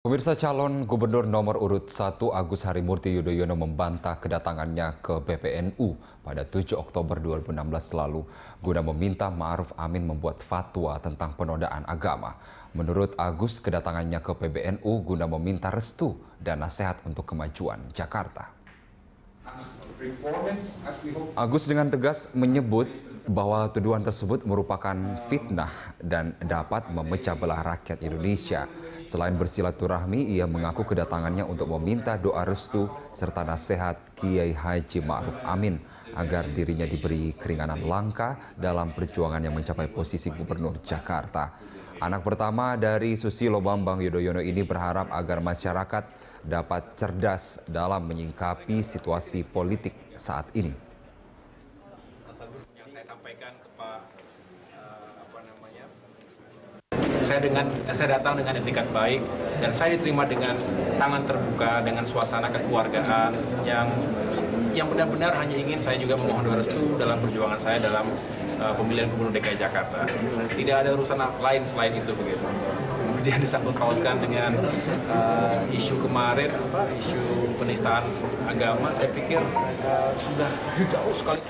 Pemirsa calon gubernur nomor urut 1 Agus Harimurti Yudhoyono membantah kedatangannya ke PPNU pada 7 Oktober 2016 lalu guna meminta Ma'ruf Amin membuat fatwa tentang penodaan agama. Menurut Agus, kedatangannya ke PBNU guna meminta restu dan nasihat untuk kemajuan Jakarta. Agus dengan tegas menyebut bahwa tuduhan tersebut merupakan fitnah dan dapat memecah belah rakyat Indonesia. Selain bersilaturahmi, ia mengaku kedatangannya untuk meminta doa restu serta nasihat Kiai Haji Ma'ruf Amin agar dirinya diberi keringanan langka dalam perjuangannya mencapai posisi gubernur Jakarta. Anak pertama dari Susilo Bambang Yudhoyono ini berharap agar masyarakat dapat cerdas dalam menyingkapi situasi politik saat ini. Yang saya sampaikan ke Pak uh, apa namanya saya dengan saya datang dengan etikat baik dan saya diterima dengan tangan terbuka dengan suasana kekeluargaan yang yang benar-benar hanya ingin saya juga memohon doa restu dalam perjuangan saya dalam uh, pemilihan gubernur DKI Jakarta. Tidak ada urusan lain selain itu begitu. Kemudian disangkut pautkan dengan uh, isu kemarin isu penistaan agama, saya pikir uh, sudah jauh sekali